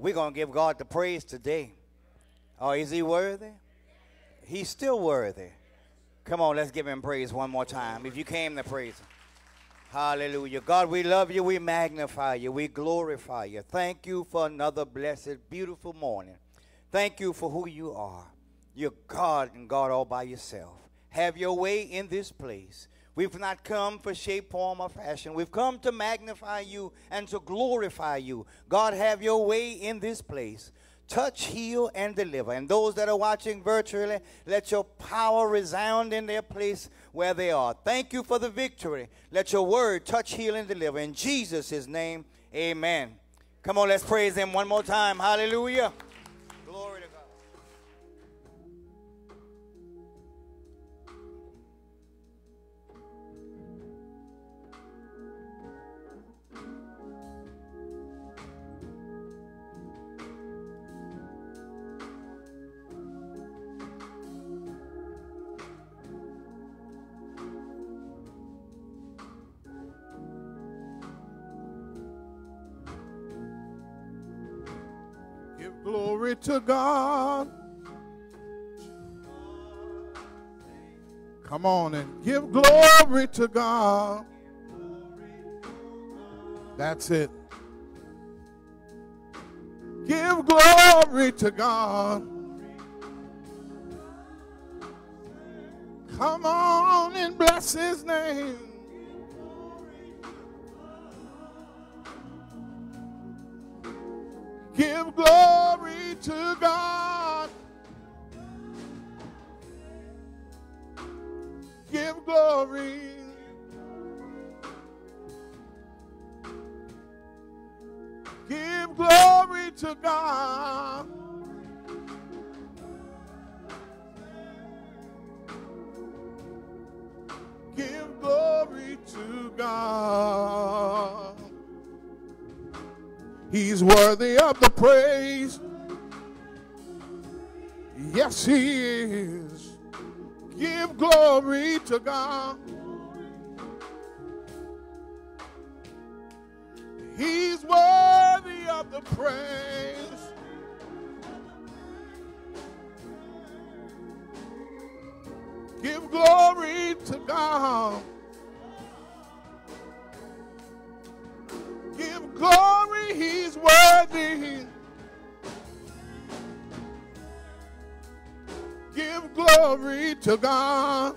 We're going to give God the praise today. Oh, is he worthy? He's still worthy. Come on, let's give him praise one more time. If you came to praise him. Hallelujah. God, we love you. We magnify you. We glorify you. Thank you for another blessed, beautiful morning. Thank you for who you are. You're God and God all by yourself. Have your way in this place. We've not come for shape, form, or fashion. We've come to magnify you and to glorify you. God, have your way in this place touch, heal, and deliver. And those that are watching virtually, let your power resound in their place where they are. Thank you for the victory. Let your word touch, heal, and deliver. In Jesus' name, amen. Come on, let's praise him one more time. Hallelujah. Glory to God. Come on and give glory to God. That's it. Give glory to God. Come on and bless his name. Give glory to God. Give glory. Give glory to God. Give glory to God. He's worthy of the praise. Yes, he is. Give glory to God. He's worthy of the praise. Give glory to God. To God.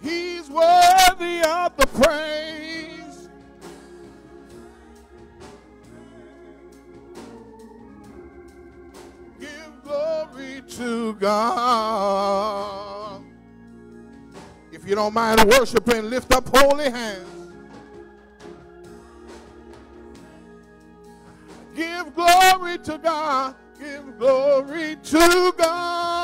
He's worthy of the praise. Give glory to God. If you don't mind worshiping, lift up holy hands. Give glory to God. Glory to God.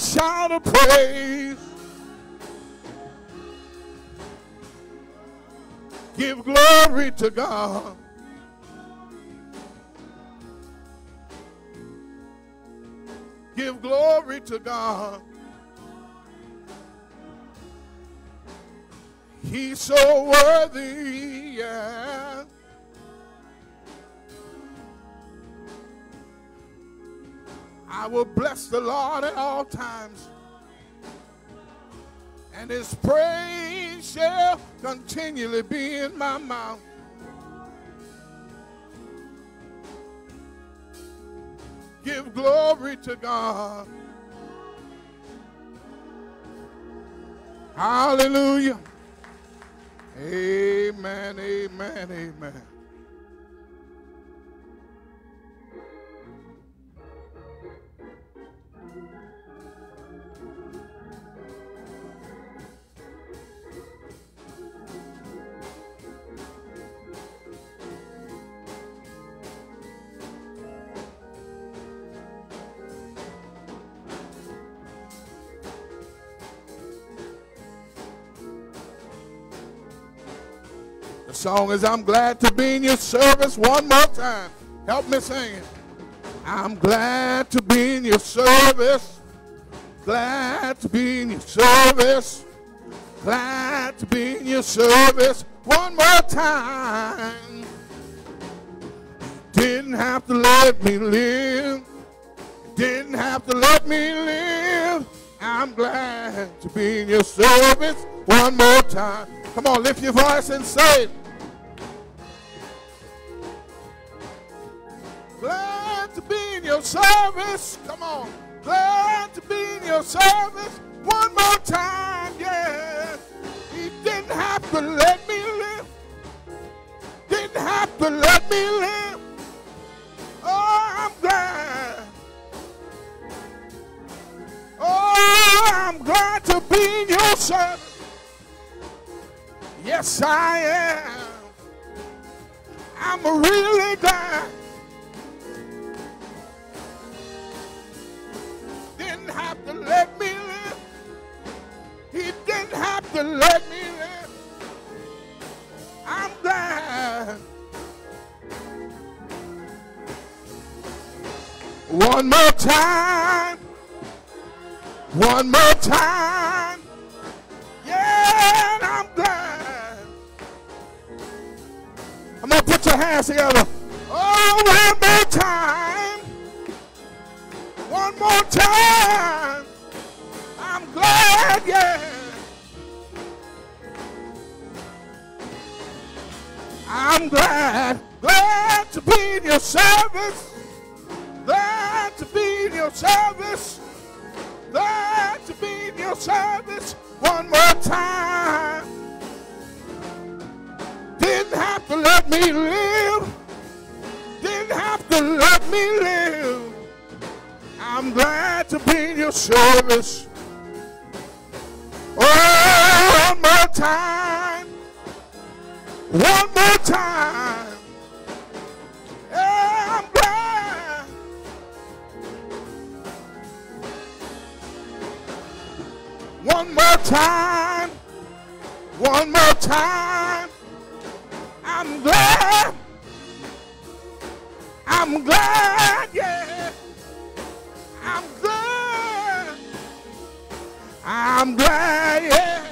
shout of praise. Give glory to God. Give glory to God. He's so worthy, yeah. I will bless the Lord at all times, and his praise shall continually be in my mouth. Give glory to God. Hallelujah. Amen, amen, amen. Song is I'm glad to be in your service one more time. Help me sing it. I'm glad to be in your service. Glad to be in your service. Glad to be in your service one more time. Didn't have to let me live. Didn't have to let me live. I'm glad to be in your service one more time. Come on, lift your voice and say it. Service. Come on. Glad to be in your service one more time. Yeah. He didn't have to let me live. Didn't have to let me live. Oh, I'm glad. Oh, I'm glad to be in your service. Yes, I am. I'm really glad. To let me live. He didn't have to let me live. I'm glad. One more time. One more time. Yeah, I'm glad. I'm going to put your hands together. Oh, one more time one more time. Glad, yeah. I'm glad, glad to be in your service. Glad to be in your service. Glad to be in your service one more time. Didn't have to let me live. Didn't have to let me live. I'm glad to be in your service. Time. One more time. I'm glad. One more time. One more time. I'm glad. I'm glad, yeah. I'm glad. I'm glad, yeah.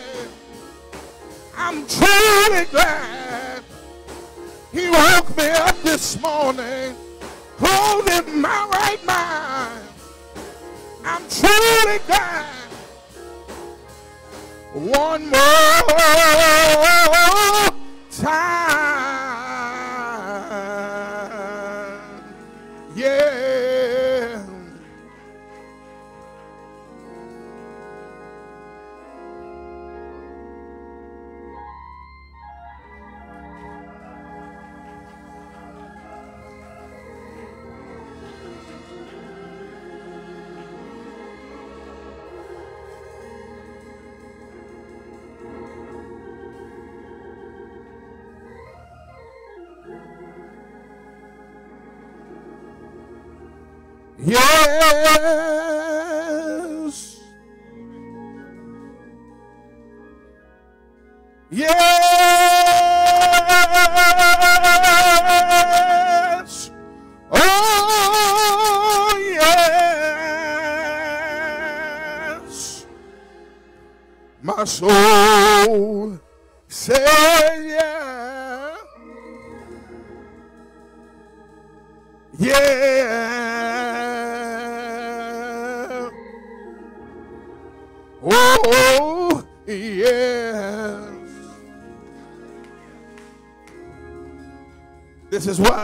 Truly glad. He woke me up this morning, holding my right mind. I'm truly glad. One more time. away.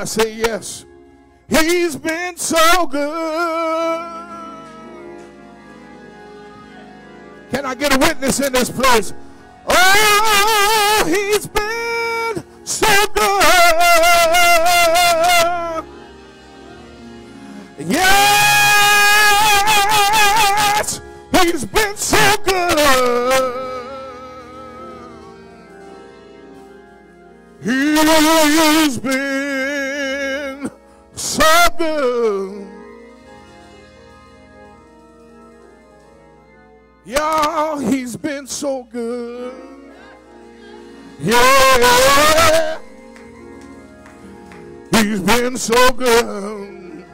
I say yes. He's been so good. Can I get a witness in this place? Oh, he's been so good. Yes, he's been so good. He's been good. Y'all, he's been so good. Yeah. He's been so good.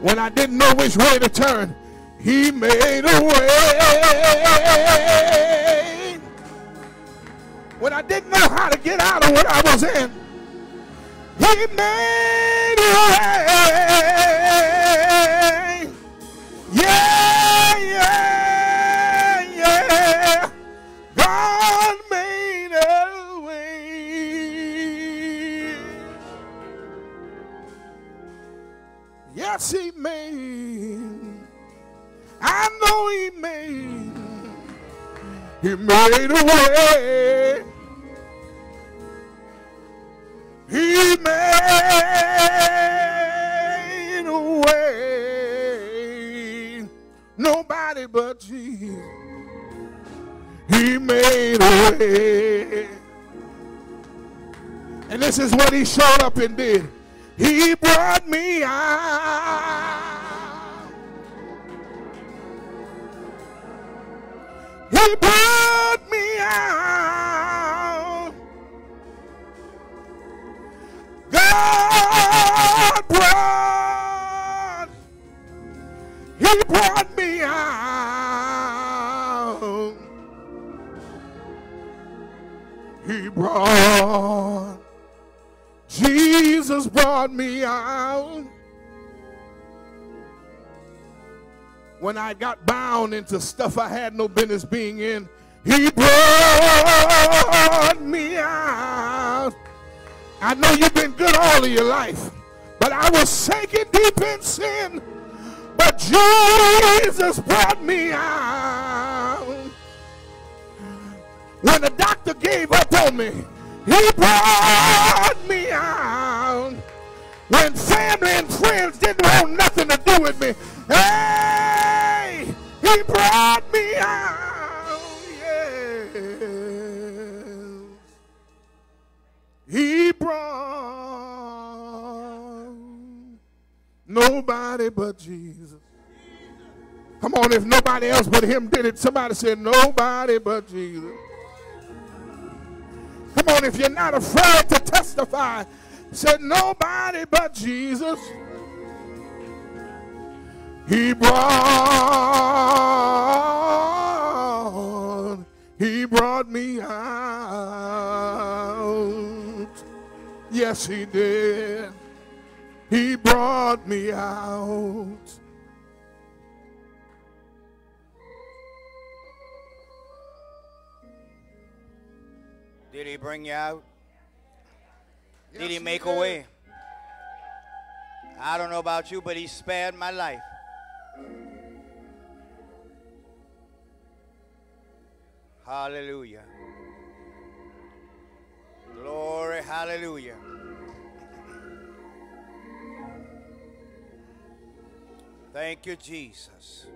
When I didn't know which way to turn, he made a way. When I didn't know how to get out of what I was in, he made a way. Yeah, yeah, yeah. God made a way. Yes, he made. I know he made. He made a way. He made a way. Nobody but Jesus. He made a way. And this is what he showed up and did. He brought me out. He brought me out. God brought, He brought me out. He brought, Jesus brought me out. When I got bound into stuff I had no business being in, He brought me out. I know you've been good all of your life, but I was sinking deep in sin. But Jesus brought me out. When the doctor gave up on me, he brought me out. When family and friends didn't want nothing to do with me, hey, he brought me out. Yes. He brought nobody but Jesus. Come on, if nobody else but him did it, somebody said nobody but Jesus. Come on, if you're not afraid to testify, said nobody but Jesus. He brought, he brought me out. Yes, he did. He brought me out. Did he bring you out? Did he make a did. way? I don't know about you, but he spared my life. Hallelujah. Glory, hallelujah. Thank you, Jesus.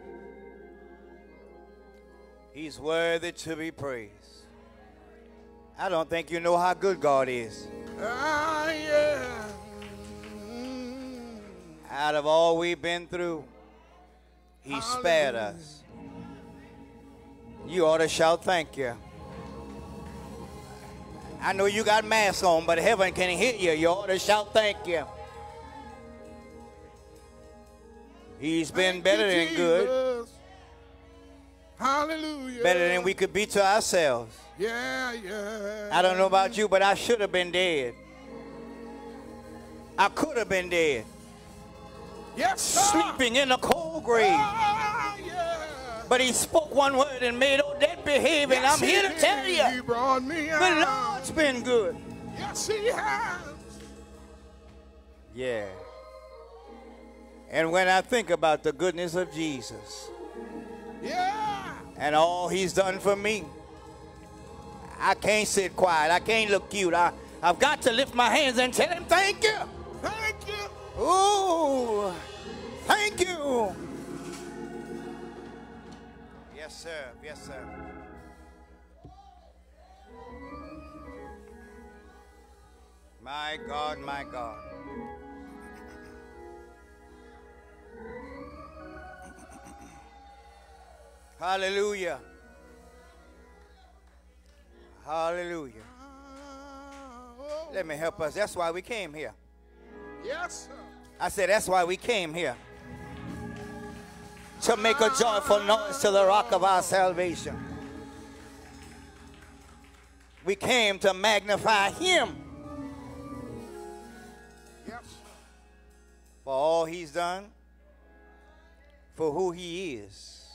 He's worthy to be praised. I don't think you know how good God is. Ah, yeah. Out of all we've been through, He spared us. You ought to shout thank you. I know you got masks on, but heaven can hit you. You ought to shout thank you. He's been Thank better than good, Hallelujah. better than we could be to ourselves. Yeah, yeah. I don't know about you, but I should have been dead. I could have been dead, Yes, sir. sleeping in a cold grave. Yeah. But he spoke one word and made old dead behave, and Yes, I'm here to tell did. He you, brought me the out. Lord's been good. Yes, he has. Yeah. And when I think about the goodness of Jesus Yeah. and all he's done for me, I can't sit quiet. I can't look cute. I, I've got to lift my hands and tell him thank you. Thank you. Ooh, thank you. Yes, sir. Yes, sir. My God, my God. Hallelujah. Hallelujah. Let me help us. That's why we came here. Yes, sir. I said, that's why we came here. To make a joyful noise to the rock of our salvation. We came to magnify him Yes, for all he's done, for who he is.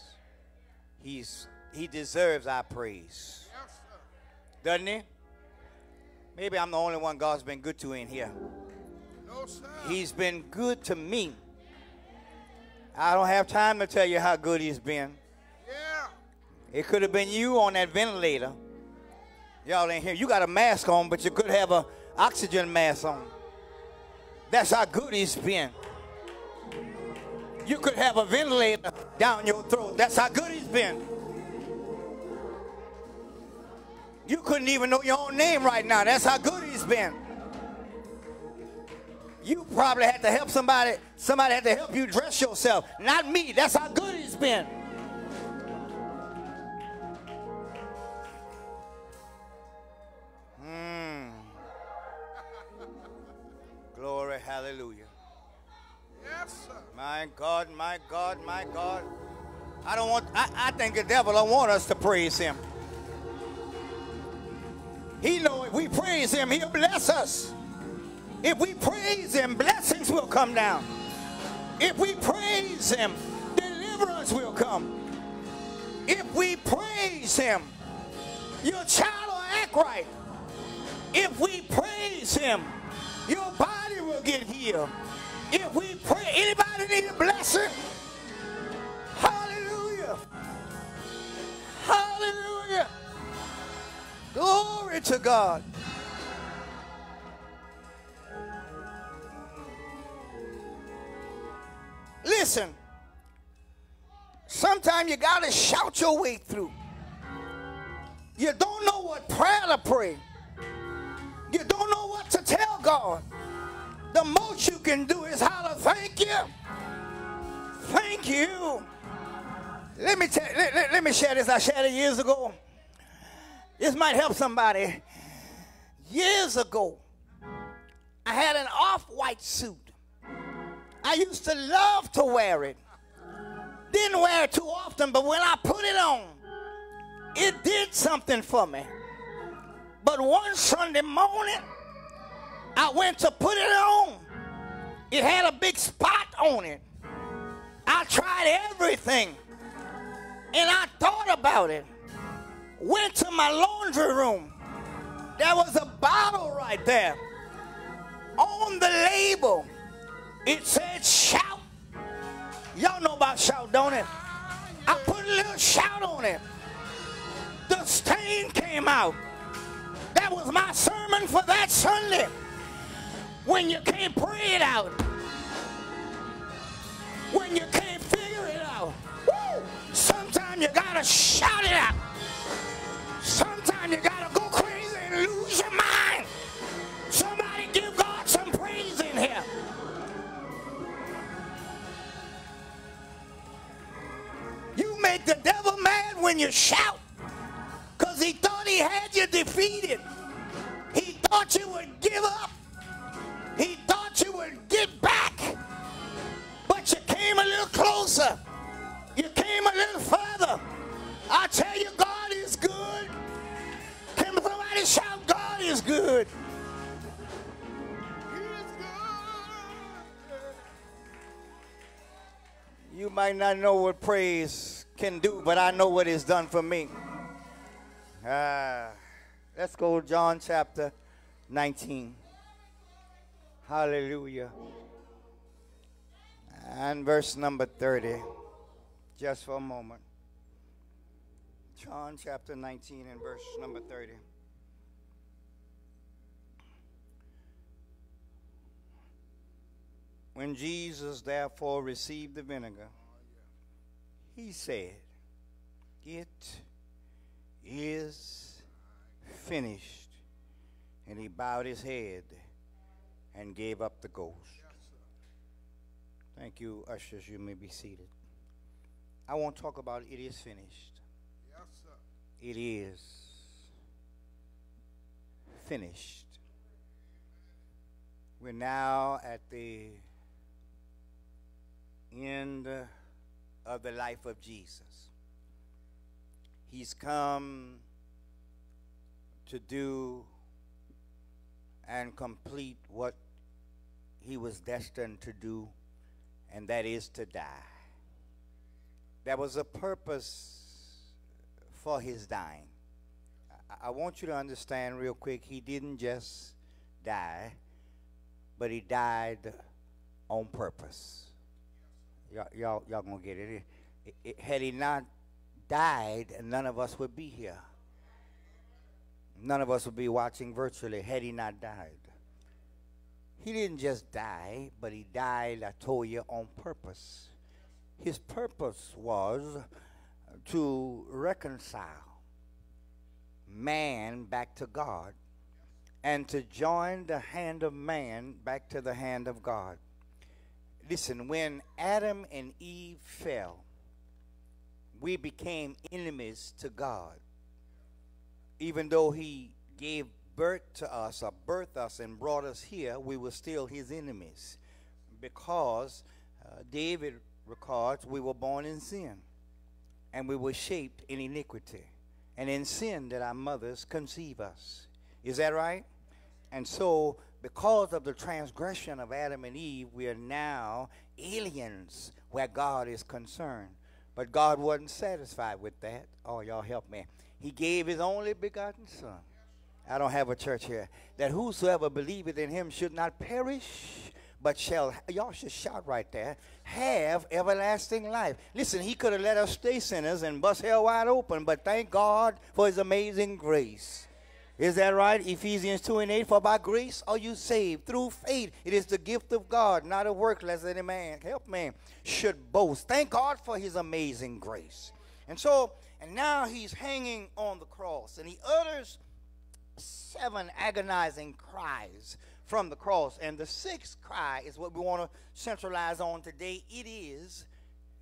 He's he deserves our praise. Yes. Doesn't he? Maybe I'm the only one God's been good to in here. No, sir. He's been good to me. I don't have time to tell you how good he's been. yeah. It could have been you on that ventilator. Y'all ain't here. You got a mask on, but you could have a oxygen mask on. That's how good he's been. You could have a ventilator down your throat. That's how good he's been. You couldn't even know your own name right now. That's how good he's been. You probably had to help somebody. Somebody had to help you dress yourself. Not me. That's how good he's been. Mm. Glory, hallelujah. Yes, sir. My God, my God, my God. I don't want, I, I think the devil don't want us to praise him. He know if we praise him, he'll bless us. If we praise him, blessings will come down. If we praise him, deliverance will come. If we praise him, your child will act right. If we praise him, your body will get healed. If we pray, anybody need a blessing? Hallelujah. Hallelujah. Glory to God. Listen, sometimes you got to shout your way through. You don't know what prayer to pray. You don't know what to tell God. The most you can do is holler, thank you. Thank you. Let me tell let, let, let me share this. I shared it years ago. This might help somebody. Years ago, I had an off-white suit. I used to love to wear it. Didn't wear it too often, but when I put it on, it did something for me. But one Sunday morning, I went to put it on. It had a big spot on it. I tried everything. And I thought about it. Went to my laundry room. There was a bottle right there. On the label, it said shout. Y'all know about shout, don't it? I put a little shout on it. The stain came out. That was my sermon for that Sunday. When you can't pray it out. When you can't figure it out. Sometimes you gotta shout it out. Sometimes you gotta know what praise can do, but I know what it's done for me. Uh, let's go John chapter 19. Hallelujah. And verse number 30, just for a moment. John chapter 19 and verse number 30. When Jesus therefore received the vinegar, he said, It is finished. And he bowed his head and gave up the ghost. Thank you, ushers. You may be seated. I won't talk about it is finished. Yes, sir. It is finished. We're now at the end of the life of Jesus. He's come to do and complete what he was destined to do, and that is to die. There was a purpose for his dying. I, I want you to understand real quick, he didn't just die, but he died on purpose. Y'all, y'all, y'all gonna get it. It, it. Had he not died, none of us would be here. None of us would be watching virtually had he not died. He didn't just die, but he died, I told you, on purpose. His purpose was to reconcile man back to God and to join the hand of man back to the hand of God. Listen, when Adam and Eve fell, we became enemies to God. Even though He gave birth to us, or birthed us, and brought us here, we were still His enemies. Because uh, David records we were born in sin, and we were shaped in iniquity. And in sin did our mothers conceive us. Is that right? And so because of the transgression of Adam and Eve, we are now aliens where God is concerned. But God wasn't satisfied with that. Oh, y'all help me. He gave his only begotten Son. I don't have a church here. That whosoever believeth in him should not perish, but shall, y'all should shout right there, have everlasting life. Listen, he could have let us stay sinners and bust hell wide open, but thank God for his amazing grace. Is that right? Ephesians 2 and 8. For by grace are you saved through faith. It is the gift of God, not a work lest any man, help man, should boast. Thank God for his amazing grace. And so, and now he's hanging on the cross and he utters seven agonizing cries from the cross. And the sixth cry is what we want to centralize on today. It is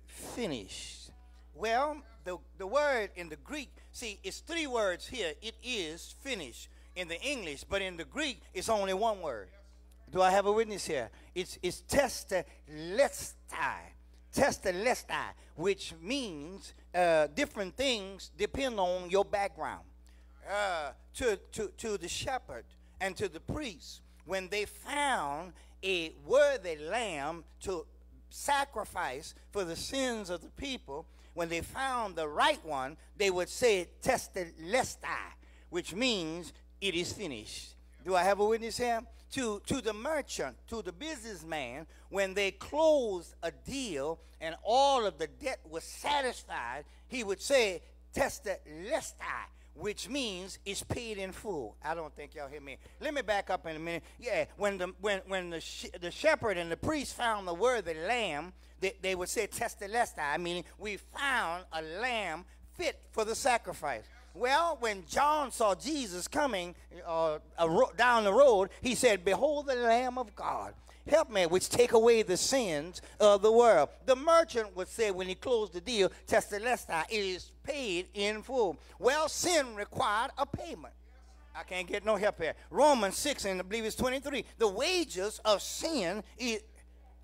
finished. Well, the, the word in the Greek, see, it's three words here. It is finished in the English, but in the Greek, it's only one word. Do I have a witness here? It's, it's testelestai. Testelestai, which means uh, different things depend on your background. Uh, to, to, to the shepherd and to the priest, when they found a worthy lamb to sacrifice for the sins of the people, when they found the right one, they would say testelestai, which means it is finished. Do I have a witness here? To, to the merchant, to the businessman, when they closed a deal and all of the debt was satisfied, he would say testelestai, which means it's paid in full. I don't think y'all hear me. Let me back up in a minute. Yeah, when the when when the sh- the shepherd and the priest found the worthy lamb, they, they would say testelestai, meaning we found a lamb fit for the sacrifice. Well, when John saw Jesus coming uh, down the road, he said, "Behold the Lamb of God." help me, which take away the sins of the world. The merchant would say when he closed the deal, testelestai, it is paid in full. Well, sin required a payment. I can't get no help here. Romans 6 and I believe it's 23. The wages of sin is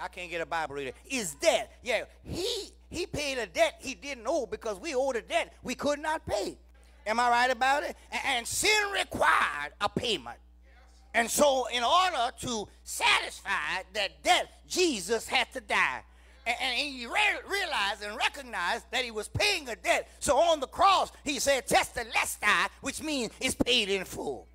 I can't get a Bible reader. Is debt. Yeah, he he paid a debt he didn't owe because we owed a debt we could not pay. Am I right about it? And, and sin required a payment. And so, in order to satisfy that debt, Jesus had to die. And, and he re- realized and recognized that he was paying a debt. So on the cross, he said, Tetelestai, which means it's paid in full.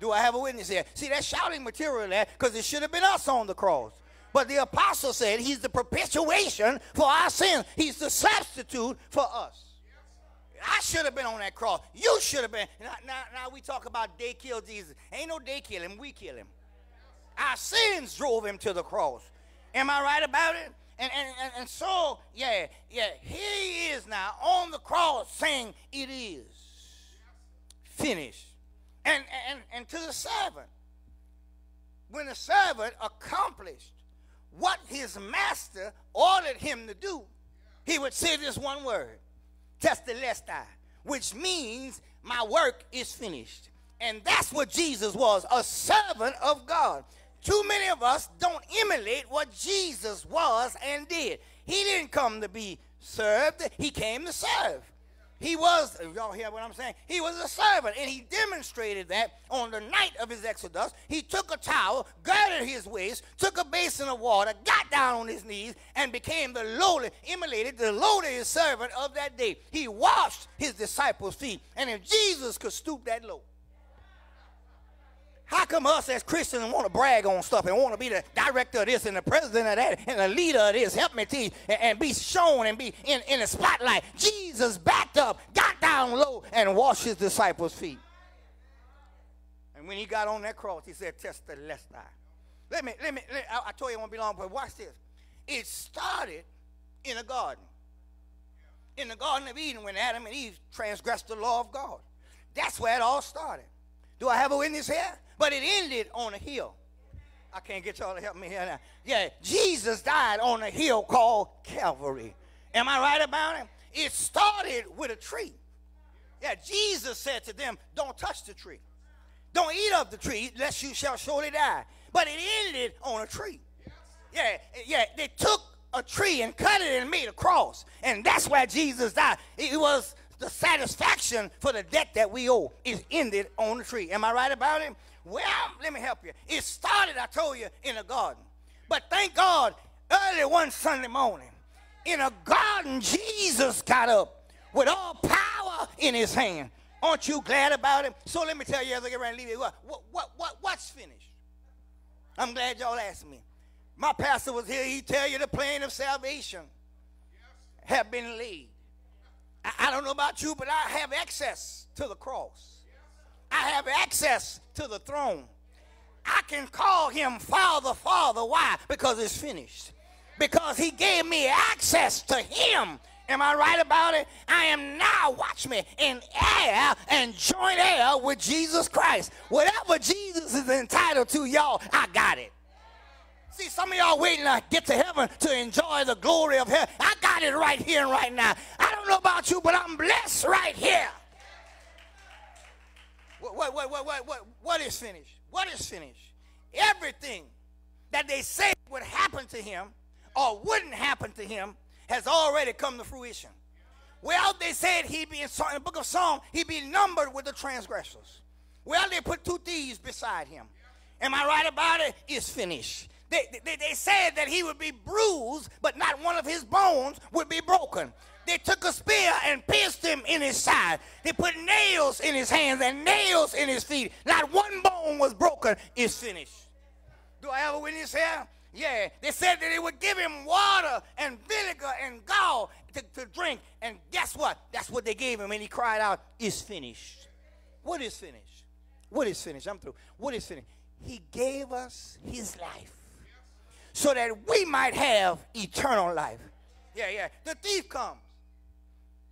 Do I have a witness here? See, that's shouting material there because it should have been us on the cross. But the apostle said he's the perpetuation for our sins. He's the substitute for us. I should have been on that cross. You should have been. Now, now, now, we talk about they killed Jesus. Ain't no they kill him, we kill him. Our sins drove him to the cross. Am I right about it? And, and, and, and so, yeah, yeah, he is now on the cross saying, It is finished. And, and, and to the servant, when the servant accomplished what his master ordered him to do, he would say this one word, tetelestai, which means my work is finished. And that's what Jesus was, a servant of God. Too many of us don't emulate what Jesus was and did. He didn't come to be served, he came to serve. He was, y'all hear what I'm saying? He was a servant, and he demonstrated that on the night of his exodus. He took a towel, girded his waist, took a basin of water, got down on his knees, and became the lowly, emulated the lowliest servant of that day. He washed his disciples' feet. And if Jesus could stoop that low, how come us as Christians want to brag on stuff and want to be the director of this and the president of that and the leader of this? Help me teach and, and be shown and be in, in the spotlight. Jesus backed up, got down low, and washed his disciples' feet. And when he got on that cross, he said, Tetelestai. Let me, let me, let, I, I told you it won't be long, but watch this. It started in a garden. In the Garden of Eden when Adam and Eve transgressed the law of God. That's where it all started. Do I have a witness here? But it ended on a hill. I can't get y'all to help me here now. Yeah, Jesus died on a hill called Calvary. Am I right about it? It started with a tree. Yeah, Jesus said to them, Don't touch the tree. Don't eat of the tree, lest you shall surely die. But it ended on a tree. Yeah, yeah, they took a tree and cut it and made a cross. And that's why Jesus died. It was the satisfaction for the debt that we owe is ended on the tree. Am I right about it? Well, let me help you. It started, I told you, in a garden. But thank God, early one Sunday morning, in a garden, Jesus got up with all power in his hand. Aren't you glad about it? So let me tell you as I get ready to leave you, what, what, what, what's finished? I'm glad y'all asked me. My pastor was here. He tell you the plan of salvation have been laid. I, I don't know about you, but I have access to the cross. I have access to the throne. I can call him Father, Father. Why? Because it's finished. Because he gave me access to him. Am I right about it? I am now, watch me, in heir and joint heir with Jesus Christ. Whatever Jesus is entitled to, y'all, I got it. See, some of y'all waiting to get to heaven to enjoy the glory of heaven. I got it right here and right now. I don't know about you, but I'm blessed right here. What, what, what, what, what, what, is finished? What is finished? Everything that they say would happen to him or wouldn't happen to him has already come to fruition. Well, they said he'd be in, in the book of Psalm, he'd be numbered with the transgressors. Well, they put two thieves beside him. Am I right about it? It's finished. They, they, they said that he would be bruised, but not one of his bones would be broken. They took a spear and pierced him in his side. They put nails in his hands and nails in his feet. Not one bone was broken. It's finished. Do I have a witness here? Yeah. They said that they would give him water and vinegar and gall to, to drink. And guess what? That's what they gave him. And he cried out, It's finished. What is finished? What is finished? I'm through. What is finished? He gave us his life so that we might have eternal life. Yeah, yeah. The thief comes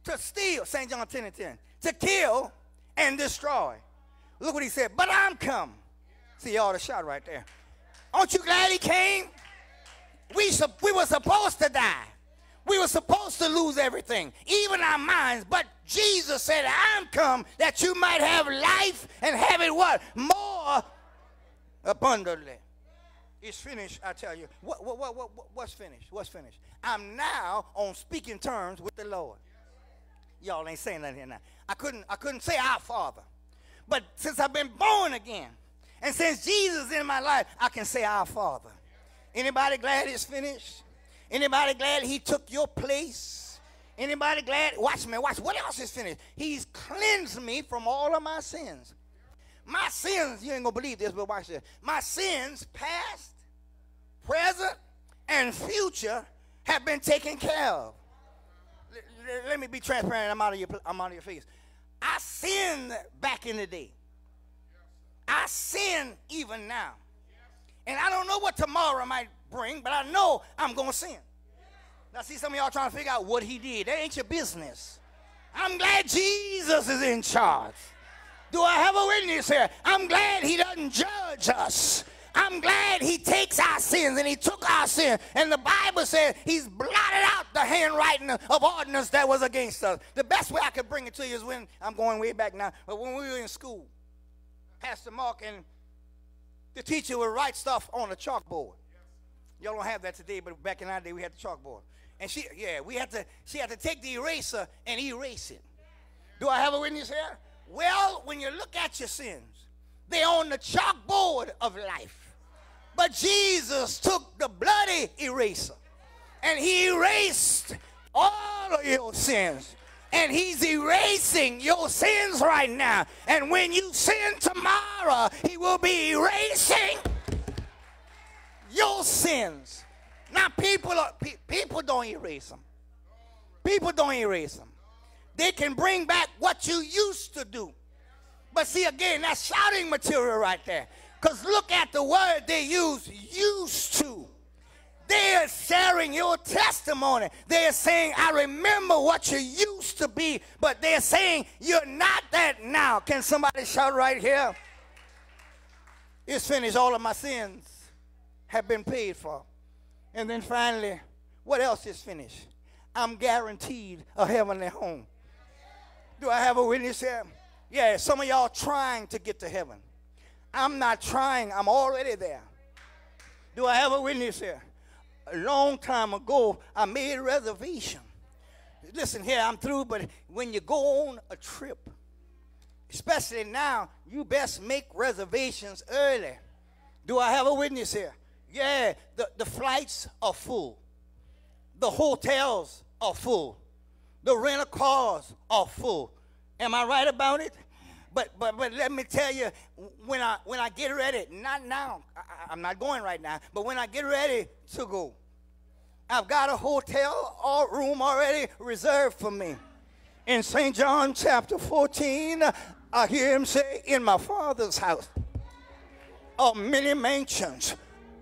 to steal, St. John 10 and 10, to kill and destroy. Look what he said, but I'm come. See, y'all the shot right there. Aren't you glad he came? We, we were supposed to die. We were supposed to lose everything, even our minds. But Jesus said, I'm come that you might have life and have it what? More abundantly. It's finished, I tell you. What, what, what, what, what's finished? What's finished? I'm now on speaking terms with the Lord. Y'all ain't saying nothing now. I couldn't, I couldn't say our Father. But since I've been born again, and since Jesus is in my life, I can say our Father. Anybody glad it's finished? Anybody glad he took your place? Anybody glad? Watch me, watch. What else is finished? He's cleansed me from all of my sins. My sins, you ain't gonna believe this, but watch this. My sins, past, present, and future, have been taken care of. Let me be transparent. I'm out of your, I'm out of your face. I sinned back in the day. I sin even now. And I don't know what tomorrow might bring, but I know I'm going to sin. Now, see, some of y'all trying to figure out what he did. That ain't your business. I'm glad Jesus is in charge. Do I have a witness here? I'm glad he doesn't judge us. I'm glad he takes our sins and he took our sin. And the Bible says he's blotted out the handwriting of ordinance that was against us. The best way I could bring it to you is when I'm going way back now, but when we were in school, Pastor Mark and the teacher would write stuff on a chalkboard. Y'all don't have that today, but back in our day we had the chalkboard. And she, yeah, we had to, she had to take the eraser and erase it. Do I have a witness here? Well, when you look at your sins, they're on the chalkboard of life. But Jesus took the bloody eraser and he erased all of your sins. And he's erasing your sins right now. And when you sin tomorrow, he will be erasing your sins. Now, people, are, pe- people don't erase them. People don't erase them. They can bring back what you used to do. But see, again, that's shouting material right there. Because look at the word they use, used to. They are sharing your testimony. They are saying, I remember what you used to be, but they're saying you're not that now. Can somebody shout right here? It's finished. All of my sins have been paid for. And then finally, what else is finished? I'm guaranteed a heavenly home. Do I have a witness here? Yeah, some of y'all trying to get to heaven. I'm not trying, I'm already there. Do I have a witness here? A long time ago, I made a reservation. Listen here, I'm through, but when you go on a trip, especially now, you best make reservations early. Do I have a witness here? Yeah, the, the flights are full. The hotels are full. The rental cars are full. Am I right about it? But but but let me tell you, when I when I get ready, not now, I, am not going right now, but when I get ready to go, I've got a hotel all room already reserved for me. In St. John chapter 14, I hear him say, In my father's house are many mansions.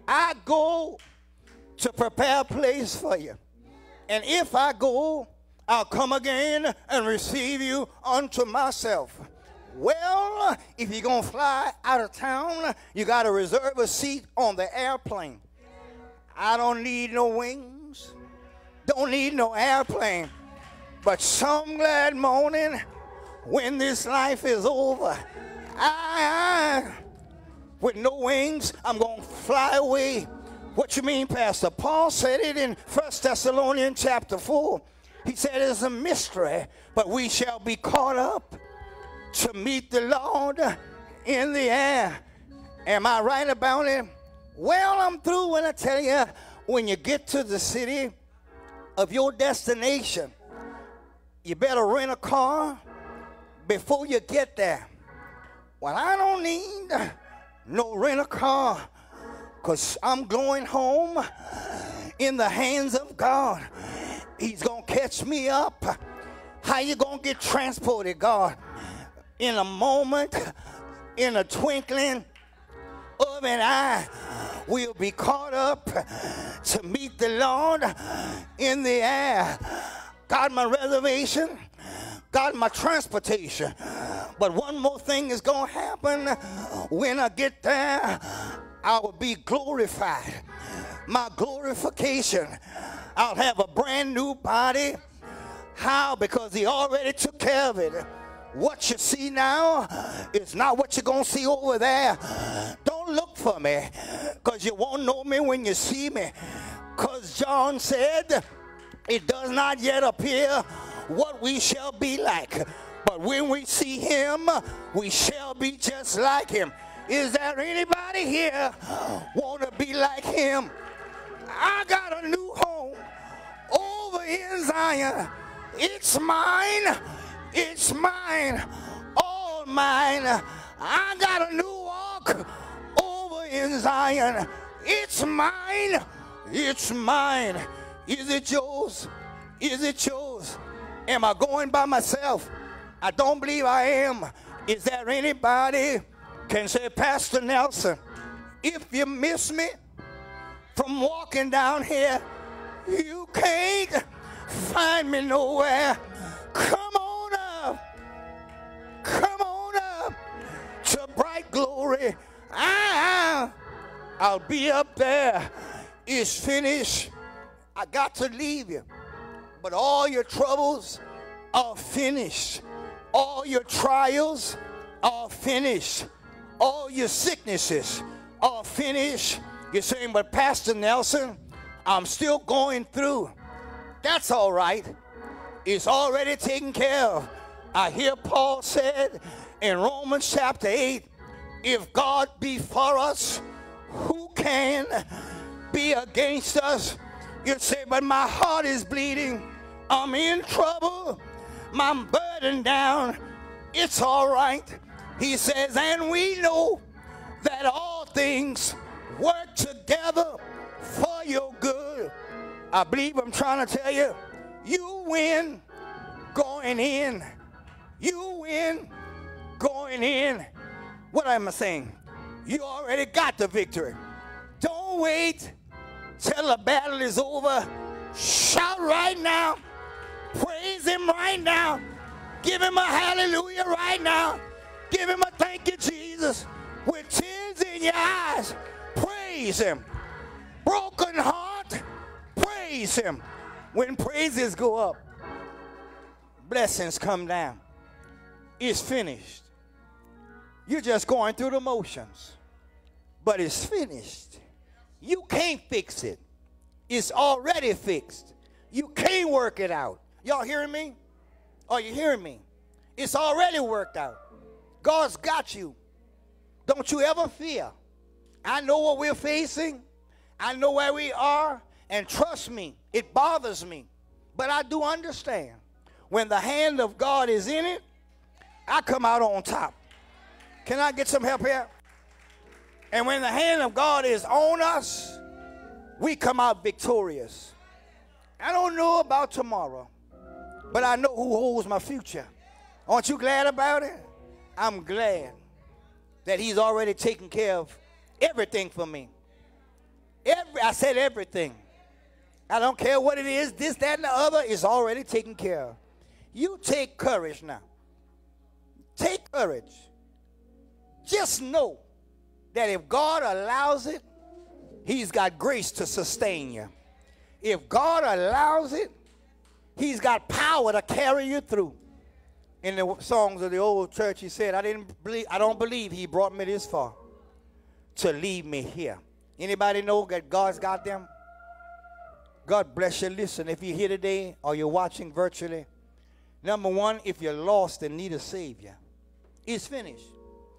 I go to prepare a place for you. And if I go, I'll come again and receive you unto myself. Well, if you're going to fly out of town, you got to reserve a seat on the airplane. I don't need no wings, don't need no airplane. But some glad morning when this life is over, I, I with no wings, I'm going to fly away. What you mean, Pastor? Paul said it in First Thessalonians chapter 4. He said it's a mystery, but we shall be caught up to meet the Lord in the air. Am I right about it? Well, I'm through when I tell you when you get to the city of your destination, you better rent a car before you get there. Well, I don't need no rent a car because I'm going home in the hands of God. He's going to catch me up. How you going to get transported, God? In a moment, in a twinkling of an eye, we'll be caught up to meet the Lord in the air. Got my reservation, got my transportation. But one more thing is going to happen when I get there. I will be glorified. My glorification. I'll have a brand new body. How? Because he already took care of it. What you see now is not what you're going to see over there. Don't look for me because you won't know me when you see me. Because John said, it does not yet appear what we shall be like. But when we see him, we shall be just like him. Is there anybody here want to be like him? I got a new home. over in Zion. It's mine. It's mine. All mine. I got a new walk over in Zion. It's mine. It's mine. Is it yours? Is it yours? Am I going by myself? I don't believe I am. Is there anybody can say, Pastor Nelson, if you miss me from walking down here, you can't find me nowhere. Come on. Come on up to bright glory. I, I'll be up there. It's finished. I got to leave you. But all your troubles are finished. All your trials are finished. All your sicknesses are finished. You're saying, but Pastor Nelson, I'm still going through. That's all right. It's already taken care of. I hear Paul said in Romans chapter 8 if God be for us, who can be against us? You say, but my heart is bleeding. I'm in trouble. My burden down. It's all right. He says, and we know that all things work together for your good. I believe I'm trying to tell you, you win going in. You win going in. What am I saying? You already got the victory. Don't wait till the battle is over. Shout right now. Praise him right now. Give him a hallelujah right now. Give him a thank you, Jesus. With tears in your eyes, praise him. Broken heart, praise him. When praises go up, blessings come down. It's finished. You're just going through the motions, but it's finished. You can't fix it. It's already fixed. You can't work it out. Y'all hearing me? Are you hearing me? It's already worked out. God's got you. Don't you ever fear. I know what we're facing. I know where we are. And trust me, it bothers me. But I do understand. When the hand of God is in it, I come out on top. Can I get some help here? And when the hand of God is on us, we come out victorious. I don't know about tomorrow, but I know who holds my future. Aren't you glad about it? I'm glad that He's already taken care of everything for me. Every, I said everything. I don't care what it is, this, that, and the other is already taken care of. You take courage now. Take courage. Just know that if God allows it, He's got grace to sustain you. If God allows it, He's got power to carry you through. In the songs of the old church, he said, I didn't believe, I don't believe he brought me this far to leave me here. Anybody know that God's got them? God bless you. Listen, if you're here today or you're watching virtually, number one, if you're lost and need a Savior, it's finished.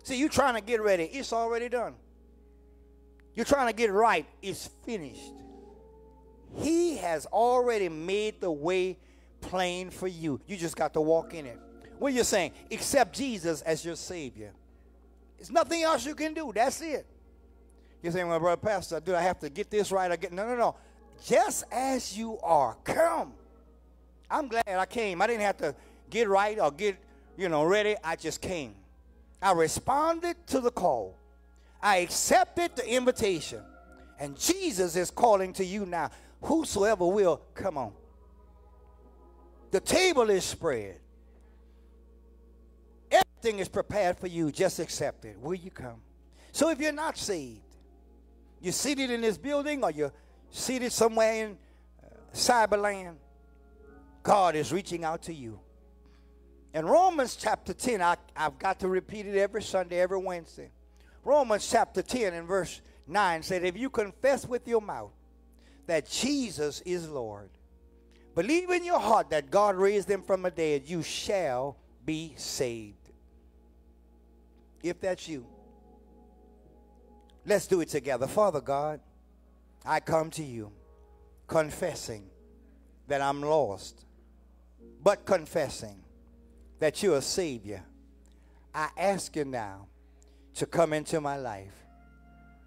See, you're trying to get ready, it's already done. You're trying to get right, it's finished. He has already made the way plain for you. You just got to walk in it. What you're you saying? Accept Jesus as your Savior. There's nothing else you can do. That's it. You're saying, well, brother pastor, do I have to get this right? I get no, no, no. Just as you are, come. I'm glad I came. I didn't have to get right or get, you know, ready. I just came. I responded to the call. I accepted the invitation. And Jesus is calling to you now. Whosoever will, come on. The table is spread. Everything is prepared for you. Just accept it. Will you come? So if you're not saved, you're seated in this building or you're seated somewhere in uh, cyberland, God is reaching out to you. In Romans chapter 10, I, I've got to repeat it every Sunday, every Wednesday. Romans chapter 10 and verse 9 said, If you confess with your mouth that Jesus is Lord, believe in your heart that God raised him from the dead, you shall be saved. If that's you, let's do it together. Father God, I come to you confessing that I'm lost, but confessing that you're a Savior, I ask you now to come into my life.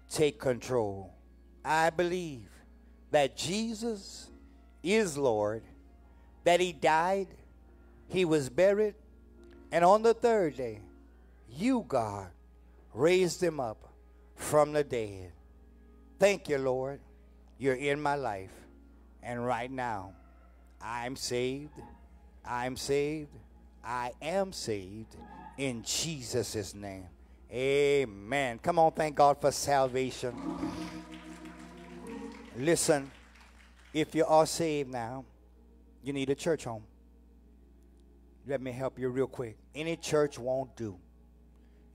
Take control. I believe that Jesus is Lord, that He died, He was buried, and on the third day, you, God, raised Him up from the dead. Thank you, Lord. You're in my life. And right now, I'm saved. I'm saved. I am saved in Jesus' name. Amen. Come on, thank God for salvation. Listen, if you are saved now, you need a church home. Let me help you real quick. Any church won't do.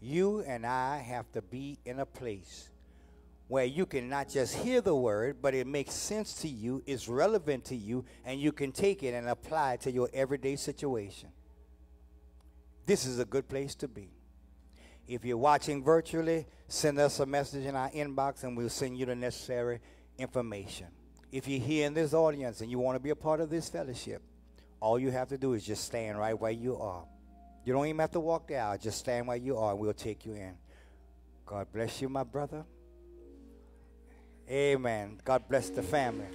You and I have to be in a place where you can not just hear the word, but it makes sense to you, it's relevant to you, and you can take it and apply it to your everyday situation. This is a good place to be. If you're watching virtually, send us a message in our inbox and we'll send you the necessary information. If you're here in this audience and you want to be a part of this fellowship, all you have to do is just stand right where you are. You don't even have to walk out. Just stand where you are and we'll take you in. God bless you, my brother. Amen. God bless the family.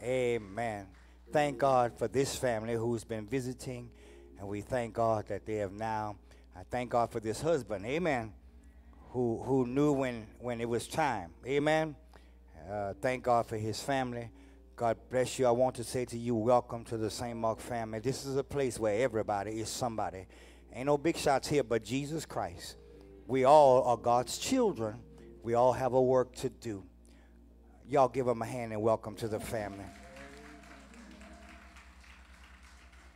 Amen. Thank God for this family who's been visiting, and we thank God that they have now. I thank God for this husband. Amen. Who who knew when when it was time. Amen. Uh, thank God for his family. God bless you. I want to say to you, welcome to the St. Mark family. This is a place where everybody is somebody. Ain't no big shots here but Jesus Christ. We all are God's children. We all have a work to do. Y'all give him a hand and welcome to the family.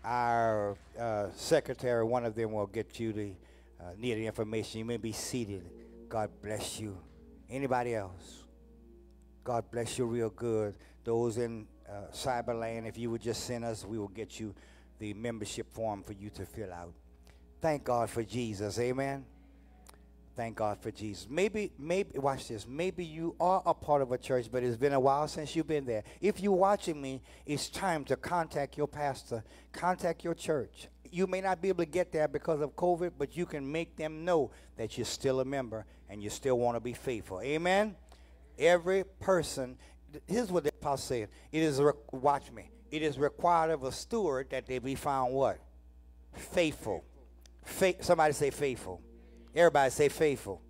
Our uh, secretary, one of them, will get you the uh, needed information. You may be seated. God bless you. Anybody else? God bless you real good. Those in uh, Cyberland, if you would just send us, we will get you the membership form for you to fill out. Thank God for Jesus. Amen. Thank God for Jesus. Maybe, maybe, watch this. Maybe you are a part of a church, but it's been a while since you've been there. If you're watching me, it's time to contact your pastor, contact your church. You may not be able to get there because of COVID, but you can make them know that you're still a member and you still want to be faithful. Amen? Every person, here's what the apostle said. It is, watch me, it is required of a steward that they be found what? Faithful. Faith, somebody say faithful. Everybody say faithful.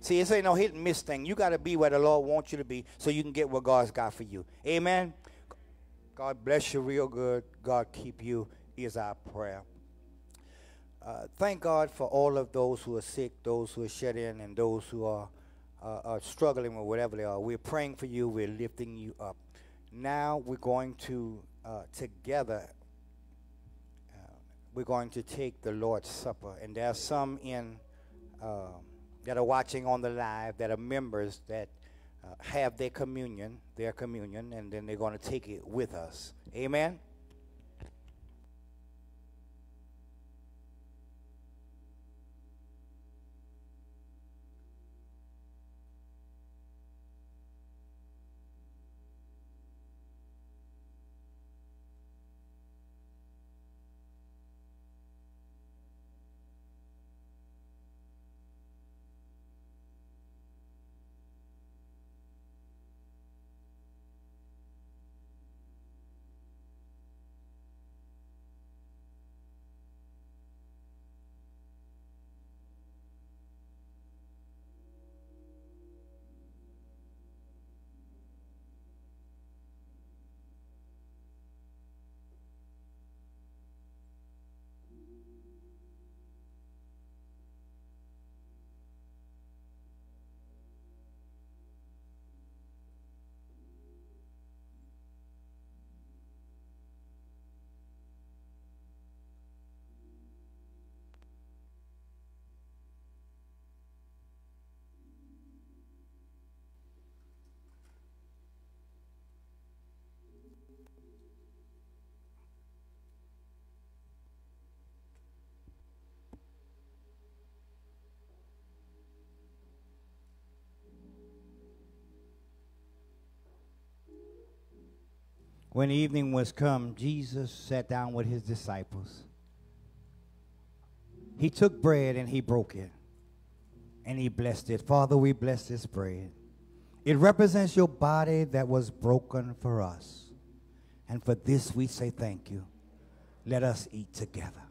See, this ain't no hit and miss thing. You got to be where the Lord wants you to be so you can get what God's got for you. Amen. God bless you real good. God keep you is our prayer. Uh, thank God for all of those who are sick, those who are shut in, and those who are, uh, are struggling with whatever they are. We're praying for you. We're lifting you up. Now we're going to uh, together. Uh, we're going to take the Lord's Supper, and there are some in um, that are watching on the live that are members that uh, have their communion, their communion, and then they're going to take it with us. Amen. When evening was come, Jesus sat down with his disciples. He took bread and he broke it and he blessed it. Father, we bless this bread. It represents your body that was broken for us. And for this we say thank you. Let us eat together.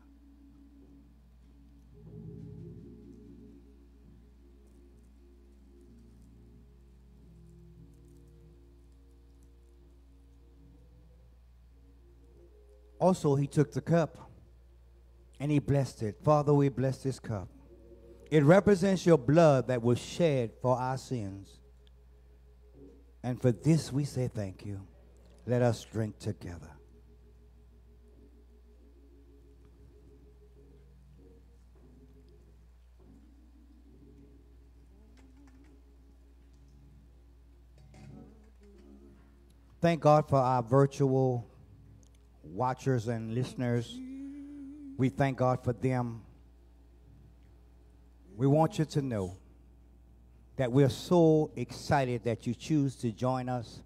Also, he took the cup and he blessed it. Father, we bless this cup. It represents your blood that was shed for our sins. And for this we say thank you. Let us drink together. Thank God for our virtual watchers and listeners. We thank God for them. We want you to know that we're so excited that you choose to join us.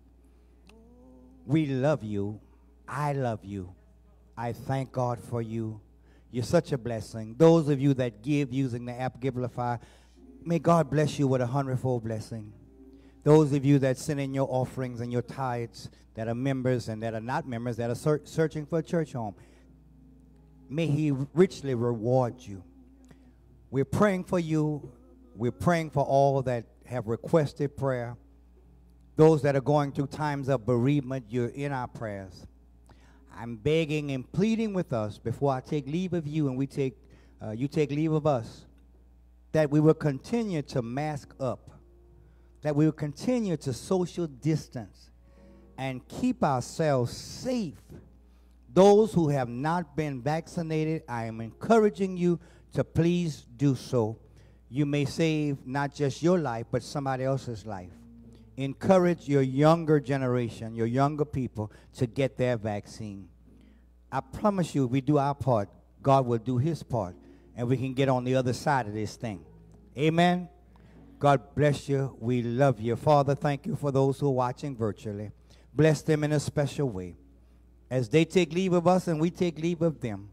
We love you. I love you. I thank God for you. You're such a blessing. Those of you that give using the app Givelify, may God bless you with a hundredfold blessing. Those of you that send in your offerings and your tithes that are members and that are not members that are ser- searching for a church home, may He richly reward you. We're praying for you. We're praying for all that have requested prayer. Those that are going through times of bereavement, you're in our prayers. I'm begging and pleading with us before I take leave of you and we take, uh, you take leave of us, that we will continue to mask up that we will continue to social distance and keep ourselves safe. Those who have not been vaccinated, I am encouraging you to please do so. You may save not just your life, but somebody else's life. Encourage your younger generation, your younger people, to get their vaccine. I promise you, if we do our part, God will do his part, and we can get on the other side of this thing. Amen. God bless you. We love you. Father, thank you for those who are watching virtually. Bless them in a special way. As they take leave of us and we take leave of them,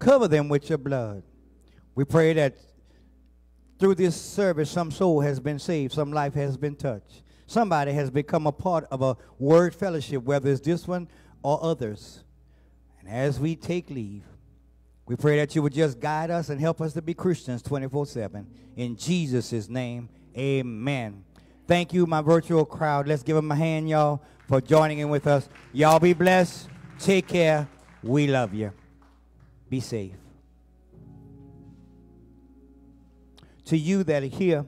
cover them with your blood. We pray that through this service, some soul has been saved, some life has been touched. Somebody has become a part of a word fellowship, whether it's this one or others. And as we take leave, we pray that you would just guide us and help us to be Christians 24 7. In Jesus' name, Amen. Thank you, my virtual crowd. Let's give them a hand, y'all, for joining in with us. Y'all be blessed. Take care. We love you. Be safe. To you that are here,